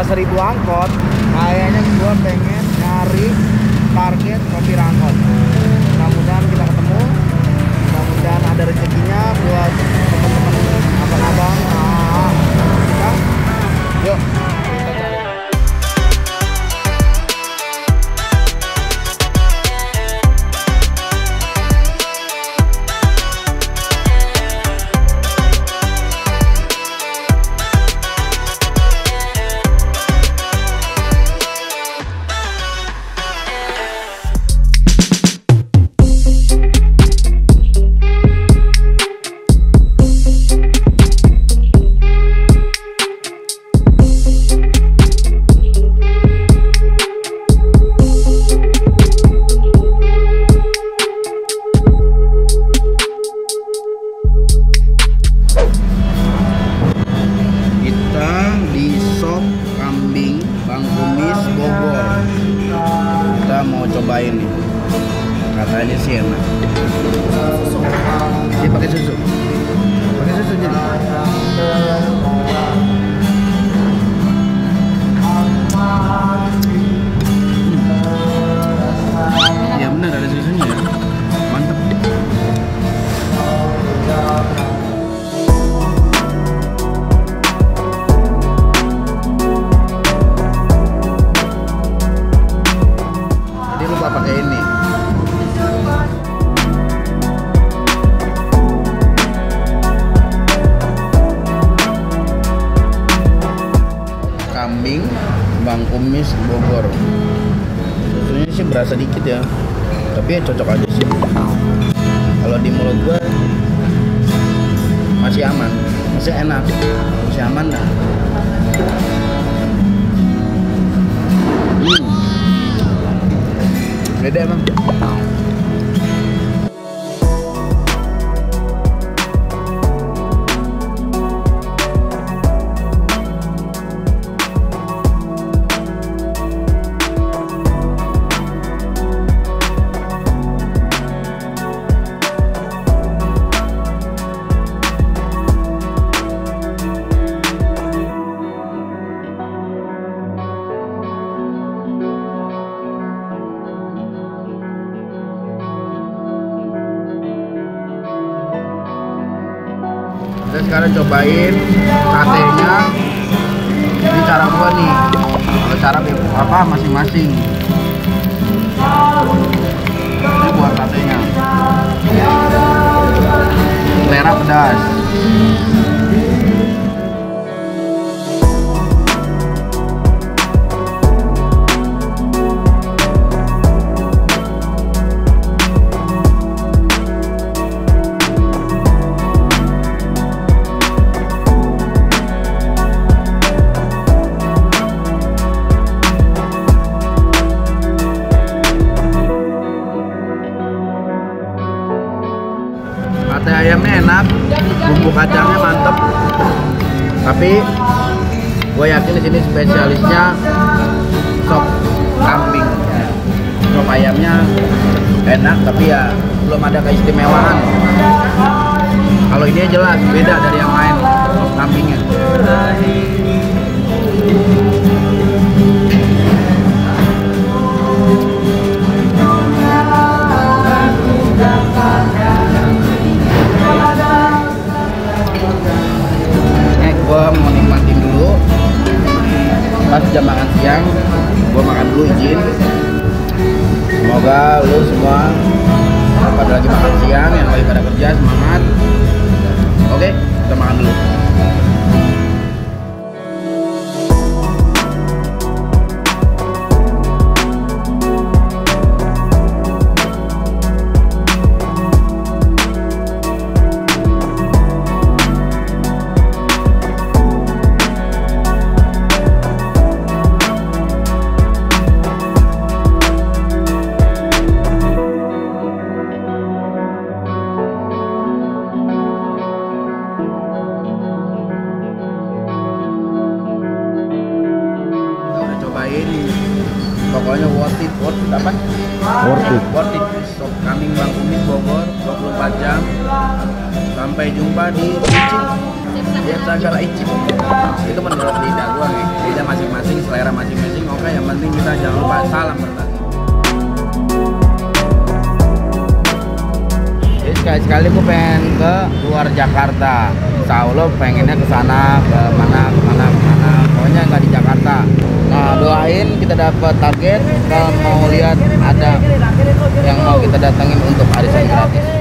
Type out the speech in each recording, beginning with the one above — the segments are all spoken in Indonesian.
kota seribu angkot Susunya sih berasa dikit ya. Tapi ya cocok aja sih. Kalau di mulut gua masih aman, masih enak, masih aman dah. Hmm. Beda emang. Kita sekarang cobain satenya. Ini cara gua nih. Kalau cara apa masing-masing. Ini buat satenya. Selera pedas. Tapi gue yakin di sini spesialisnya sop kambing. Sop ayamnya enak, tapi ya belum ada keistimewaan. Kalau ini jelas beda dari yang lain sop kambingnya. Gue mau nikmatin dulu. Pas jam makan siang gue makan dulu izin. Semoga lu semua pada lagi makan siang yang lagi pada kerja semangat. Oke kita makan dulu pokoknya worth it worth it apa Worth it. worth it Sop kambing Bang Kumis Bogor 24 jam sampai jumpa di Icip ya segala Icip itu menurut lidah gua nih lidah masing-masing selera masing-masing oke yang penting kita jangan lupa salam bertani Jadi sekali-sekali gue pengen ke luar Jakarta. Insya Allah pengennya ke sana, ke mana, ke mana, ke mana. Pokoknya nggak di Jakarta. Nah doain kita dapat target. Kalau mau lihat ada yang mau kita datengin untuk arisan gratis.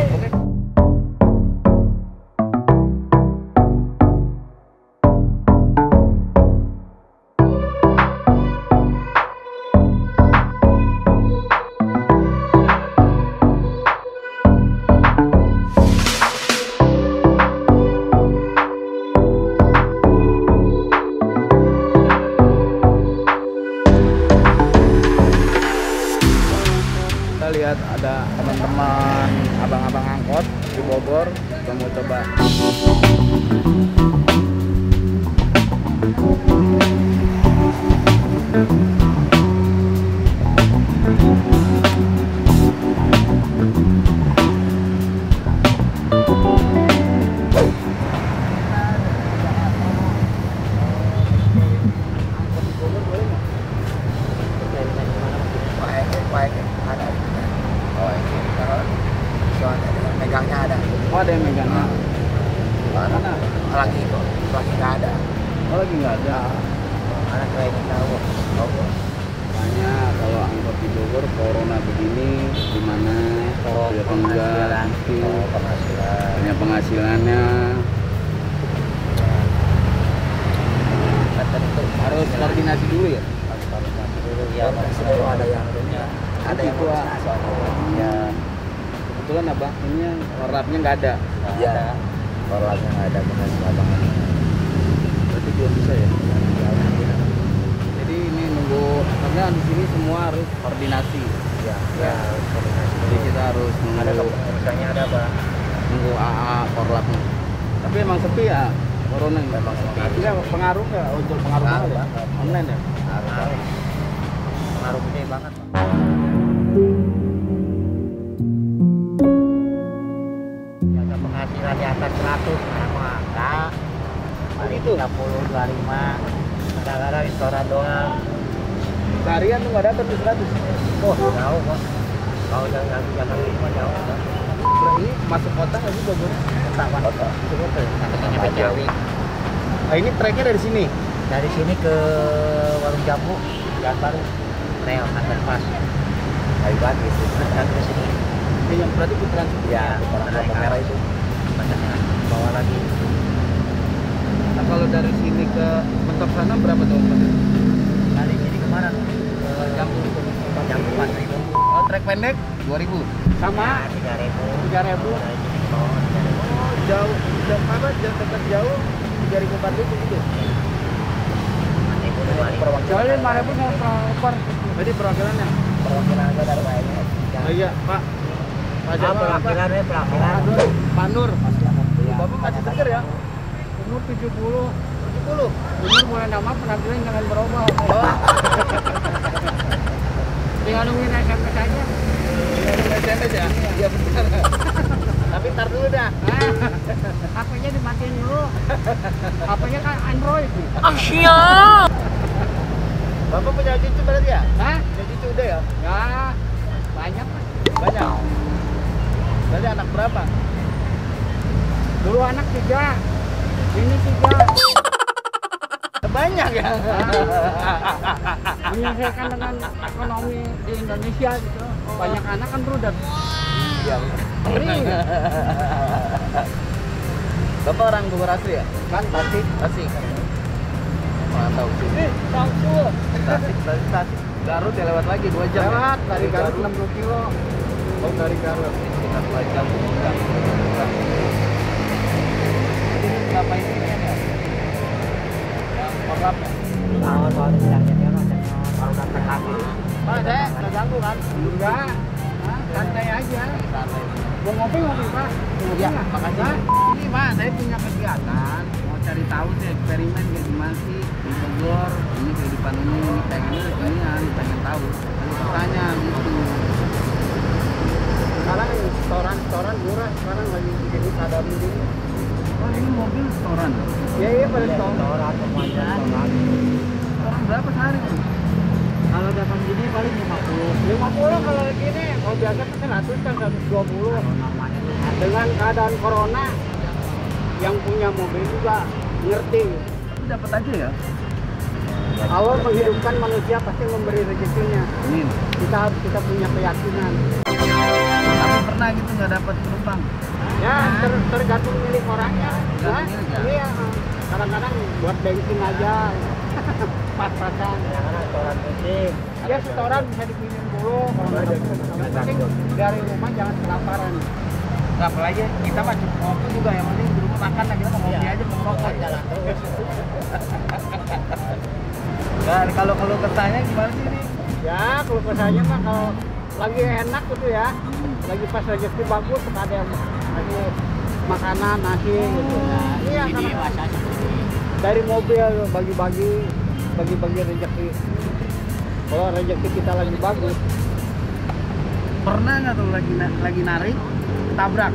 Lihat ada teman-teman abang-abang angkot di Bogor. Mau coba. Oh ada yang megang. Mana? lagi kok lagi nggak ada. Oh lagi nggak ada. anak kayak tahu? Tahu Tanya kalau angkot di Bogor corona begini gimana? Oh, Ya, penghasilan. oh penghasilan. Tanya penghasilannya. Harus koordinasi dulu ya. dulu ya masih ada yang ada yang ah. ya Kebetulan abang ini yang rapnya nggak ada. ya orangnya nggak ada penghasilan banget Berarti belum bisa ya. Jadi ini nunggu karena di sini semua harus koordinasi. ya ya koordinasi Jadi kita harus ada nunggu, misalnya ada apa nunggu AA korlapnya. Tapi emang sepi ya corona ini. Memang sepi. Artinya pengaruh nggak untuk pengaruh banget ya? Online ya? pengaruh pengaruh gede banget 100 nama enggak paling Itu? 30 25 kadang-kadang restoran doang. Seharian tuh nggak dapat tuh 100. oh jauh kok kalau dari dari Jakarta itu mah jauh Ini masuk kota nggak sih Bogor? kota pak Masuk kota ya? sampai nyampe Ciawi Ah ini treknya dari sini. dari sini ke warung jamu jalan baru. Rel underpass. Kayu bagus dan ke sini Ini yang berarti putaran ya Putaran merah itu bawa lagi Nah kalau dari sini ke mentok sana berapa tuh? dari sini ke mana ke Jambu. jam empat ribu Oh trek pendek 2000. Sama tiga ribu 3000. dari sini ke bawah tiga ribu Oh jauh jam apa? Jam jauh 3000 4000 gitu. ribu dua ribu Soalnya 5000 mau per. Jadi perwakilannya. perwakilan dari lainnya Oh iya, Pak. Pak Jamal, perwakilannya perwakilan Pak Nur. Iya. Bapak masih seger ya? Umur 70. 70. Umur mulai nama penampilan jangan berubah. Oh. Tinggal nungguin SMS aja. SMS ya? Iya benar. Tapi ntar dulu dah. HP-nya dimatiin dulu. HP-nya kan Android. Bapak punya cucu berarti ya? Hah? Punya cucu udah ya? Ya, banyak. Banyak. Berarti anak berapa? Dulu anak tiga, ini tiga. Banyak ya. Menyesuaikan dengan ekonomi di Indonesia gitu. Banyak anak kan rudet. Iya. Bapak orang Bogor asli ya? kan. Tasik. Mana tahu sih. Eh. Tasik, Tasik, Tasik. Garut ya lewat lagi 2 jam. Lewat dari Garut Garut 60 kilo. Oh dari Garut. Sekitar 2 jam. Jadi ini ya? Yang korlapnya? tahun tahun bilangnya dia mah baru datang lagi Pak, saya nggak ganggu kan? Enggak. Hah? Santai aja. Santai. Mau ngopi ngopi, Pak? Iya, makasih. Ini Pak, saya punya kegiatan. Mau cari tahu sih eksperimen kayak gimana sih di Bogor ini kehidupan ini ini pengen ini pengen pengen tahu lalu tanya gitu Sekarang setoran-setoran murah, sekarang lagi jadi ada ini. Oh ini mobil setoran Iya iya pada setoran. Setoran semuanya. setoran berapa sehari Kalau datang gini paling 50. 50 kalau gini, kalau biasa kan 100 kan 120. Namanya tuh Dengan keadaan corona yang punya mobil juga ngerti. Dapat aja ya Allah menghidupkan manusia pasti memberi rezekinya. ini Kita kita punya keyakinan. Tapi pernah gitu nggak dapat penumpang Ya ter- tergantung milik orangnya. Nah, ya? Iya. Kadang-kadang buat bensin aja. Pas-pasan. karena setoran musik. Ya setoran bisa dipinjam dulu. Kalau nggak penting dari rumah jangan kelaparan. nggak apalagi kita mah cukup ngopi juga yang penting di rumah makan lah kita mau ngopi aja mau ngerokok jalan terus. dan kalau kalau kesannya gimana sih ini Ya kalau kesannya mah kalau lagi enak gitu ya, lagi pas rezeki bagus suka ada yang lagi makanan nasi gitu. Iya Ini karena dari mobil bagi-bagi bagi-bagi rezeki. Kalau rezeki kita lagi bagus, pernah nggak tuh lagi lagi narik tabrak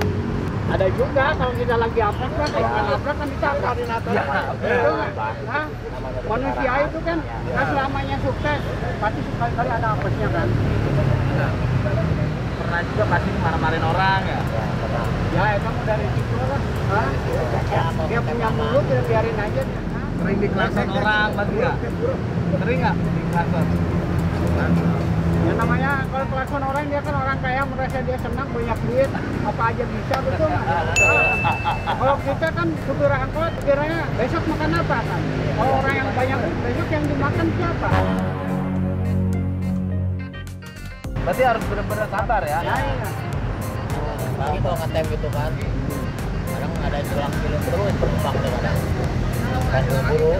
ada juga kalau kita lagi apa kan kalau nggak nabrak kan kita koordinator. Ya, Itu manusia itu kan nggak selamanya sukses, pasti sekali-kali ada apesnya kan. Pernah juga pasti marah-marahin orang ya ya. Ya mau dari situ lah. Hah? Dia punya mulut dia biarin aja. Sering dikelakson orang pasti nggak sering nggak dikelakson Ya namanya kalau kelakson orang dia kan orang kaya merasa dia senang banyak duit apa aja bisa betul nggak? Kalau kita kan supir angkot kiranya besok makan apa kan? Kalau orang yang banyak duit besok yang dimakan siapa? Berarti harus benar-benar sabar ya Ya iya. Apalagi kalau ngetem gitu kan. Kadang ada tulang film terus penumpang tuh kadang. Kan buru-buru.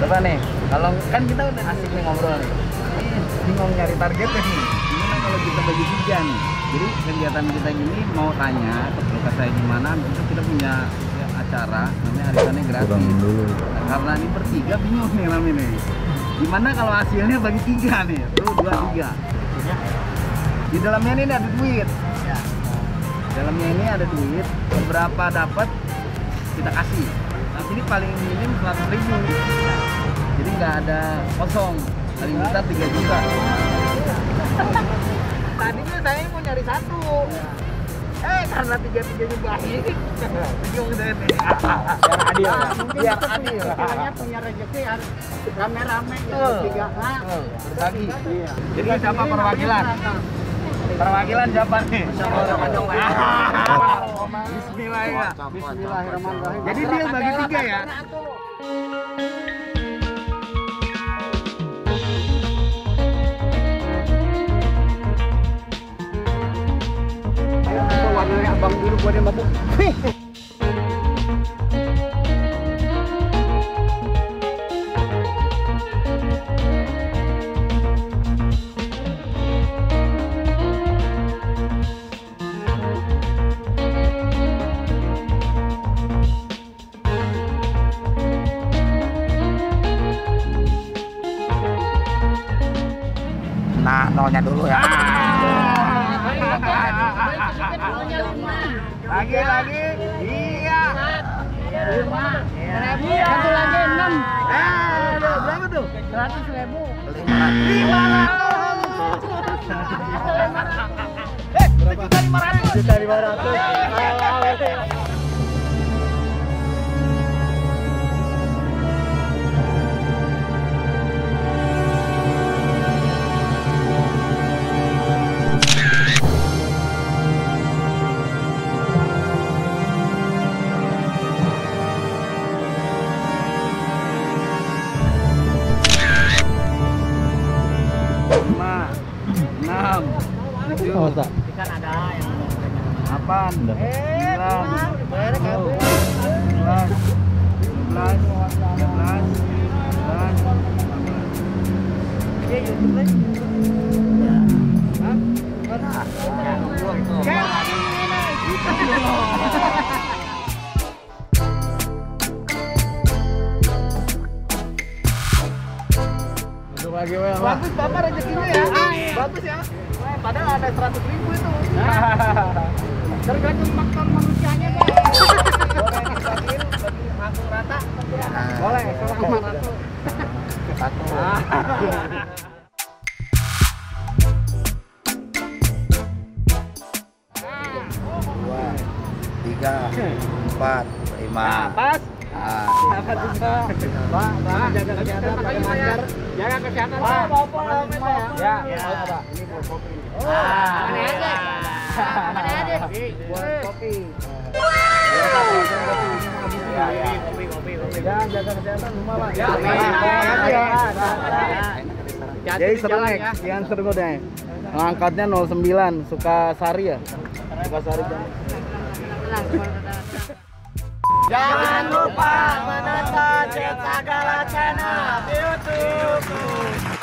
Coba nih, kalau kan kita udah asik nih ngobrol nih. Ini bingung nyari targetnya nih. Gimana kalau kita bagi tiga nih? Jadi kegiatan kita gini mau tanya lokasi saya di mana, itu kita punya ya, acara namanya arisannya gratis. Nah, karena ini bertiga bingung nih namanya nih. Gimana kalau hasilnya bagi tiga nih? Tuh dua tiga. Di dalamnya ini ada duit. Ya. Di dalamnya ini ada duit. Beberapa dapat kita kasih. Nah, ini paling minim 100 ribu. Jadi nggak ada kosong. Paling besar 3 juta. Tadinya saya mau nyari satu. Eh karena tiga tiganya baik, bingung nih. Biar adil. Ah, Nah, mungkin biar adil. kiranya punya rezeki harus rame-rame gitu Betul. tiga. Nah, berbagi. Iya. Jadi siapa perwakilan? Perwakilan siapa nih? Bismillah ya. Bismillahirrahmanirrahim. Jadi dia bagi tiga ya? Abang biru gua dia mabuk. Nah, nolnya dulu ya. Lagi lagi. Iya. Lima. Seribu. Satu lagi enam. Eh, berapa tuh? Seratus ribu. Lima ratus. Eh, berapa? lima ratus. Lima ratus. Tiga, empat, lima. Pas. Ah. Apa juga? Pak, Pak, jaga kesehatan pakai masker. Jaga kesehatan, Pak. Makan semua ya. Ini buat kopi. Ah. Mana aja? Mana aja? Buat kopi. Ya, ya. Kopi, kopi, kopi. Ya, jaga kesehatan. Ya, ya. Jadi ya. yang deh. Angkatnya 09, Sukasari ya? Sukasari. Jangan lupa menonton Cek Sagala Channel di YouTube.